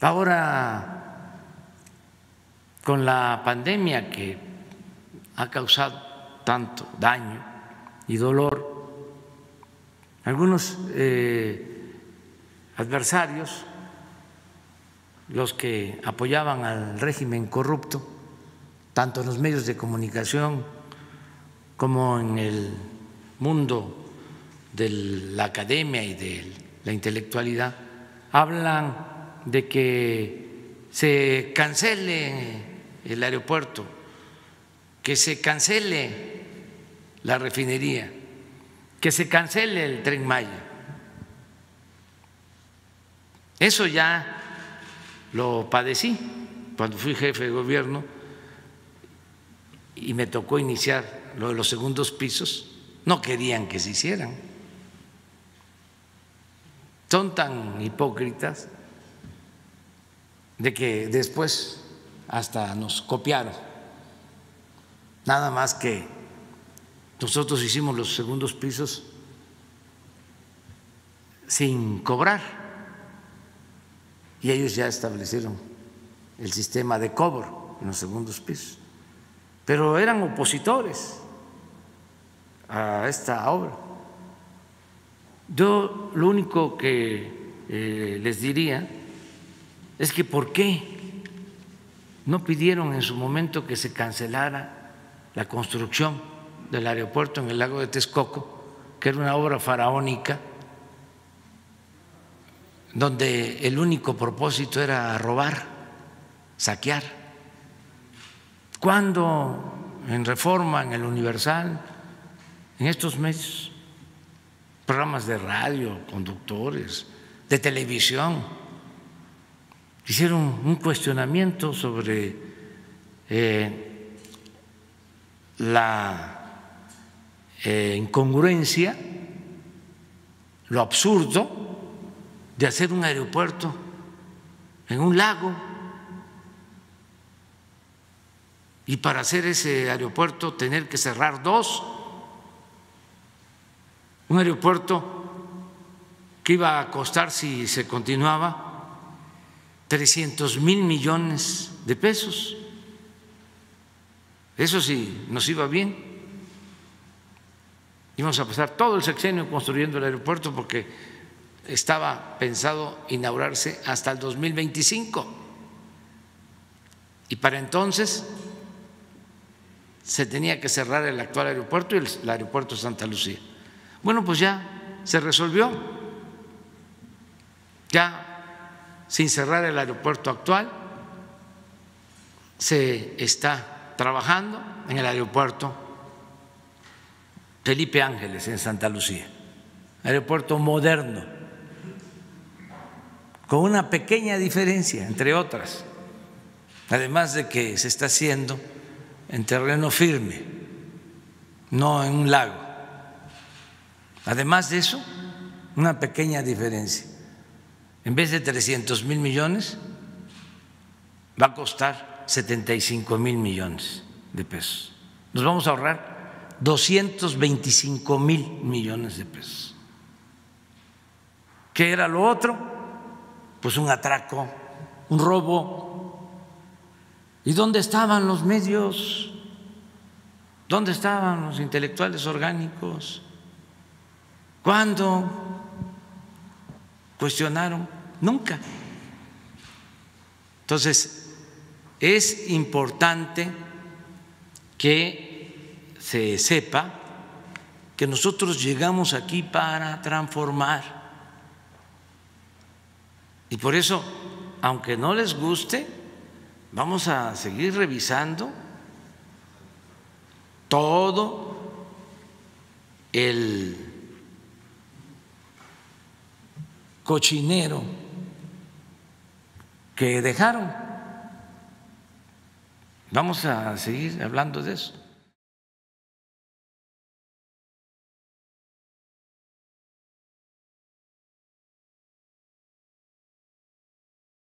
Ahora, con la pandemia que ha causado tanto daño y dolor, algunos eh, adversarios, los que apoyaban al régimen corrupto, tanto en los medios de comunicación como en el mundo de la academia y de la intelectualidad, hablan de que se cancele el aeropuerto, que se cancele la refinería, que se cancele el tren Maya. Eso ya lo padecí cuando fui jefe de gobierno y me tocó iniciar lo de los segundos pisos. No querían que se hicieran. Son tan hipócritas de que después hasta nos copiaron. Nada más que nosotros hicimos los segundos pisos sin cobrar y ellos ya establecieron el sistema de cobro en los segundos pisos. Pero eran opositores a esta obra. Yo lo único que eh, les diría es que ¿por qué no pidieron en su momento que se cancelara la construcción del aeropuerto en el lago de Texcoco, que era una obra faraónica, donde el único propósito era robar, saquear? Cuando en Reforma, en el Universal, en estos medios, programas de radio, conductores, de televisión, hicieron un cuestionamiento sobre eh, la eh, incongruencia, lo absurdo de hacer un aeropuerto en un lago. Y para hacer ese aeropuerto tener que cerrar dos. Un aeropuerto que iba a costar si se continuaba 300 mil millones de pesos. Eso sí, nos iba bien. Íbamos a pasar todo el sexenio construyendo el aeropuerto porque estaba pensado inaugurarse hasta el 2025. Y para entonces se tenía que cerrar el actual aeropuerto y el, aeropuerto Santa Lucía. Bueno, pues ya se resolvió. Ya sin cerrar el aeropuerto actual. Se está trabajando en el aeropuerto Felipe Ángeles en Santa Lucía, aeropuerto moderno, con una pequeña diferencia, entre otras, además de que se está haciendo en terreno firme, no en un lago. Además de eso, una pequeña diferencia en vez de 300 mil millones, va a costar 75 mil millones de pesos. Nos vamos a ahorrar 225 mil millones de pesos. ¿Qué era lo otro? Pues un atraco, un robo. ¿Y dónde estaban los medios? ¿Dónde estaban los intelectuales orgánicos? ¿Cuándo? Cuestionaron, nunca. Entonces, es importante que se sepa que nosotros llegamos aquí para transformar. Y por eso, aunque no les guste, vamos a seguir revisando todo el cochinero que dejaron. Vamos a seguir hablando de eso.